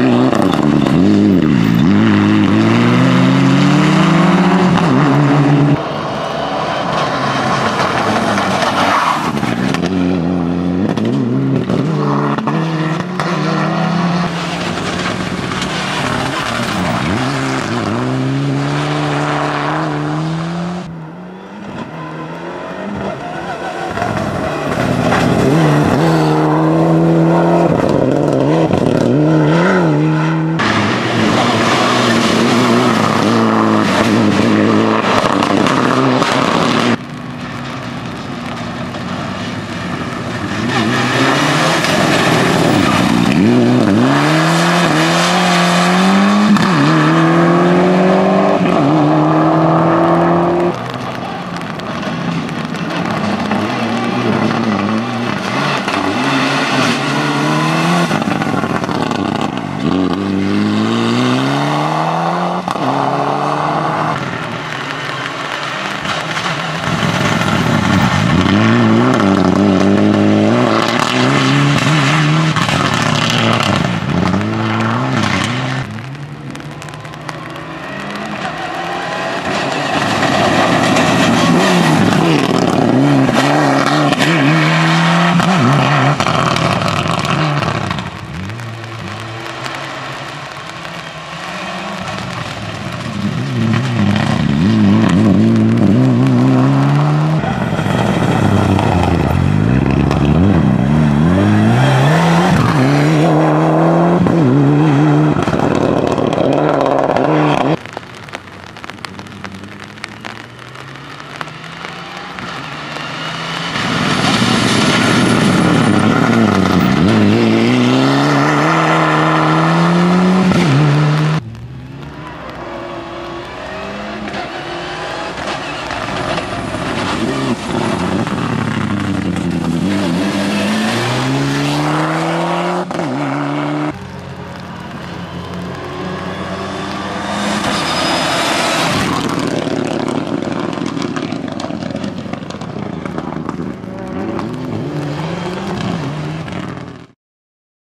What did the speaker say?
Mm-hmm.